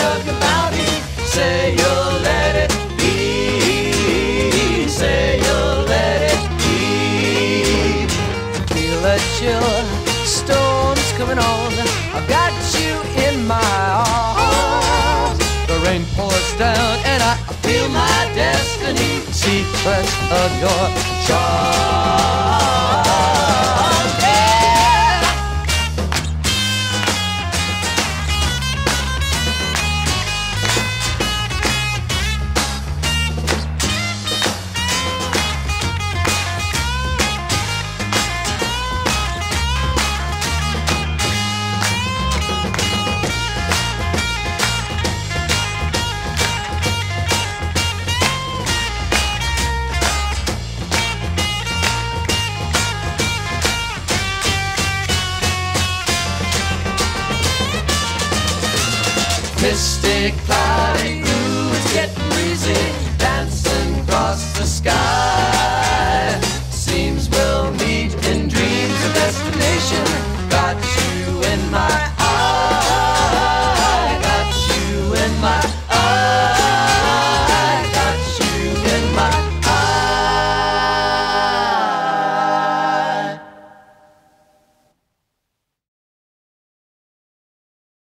of your bounty. Say you'll let it be. Say you'll let it be. Feel a chill, storm's coming on. I've got you in my arms. The rain pours down and I feel my destiny. Secrets of your charm. Misty cloudy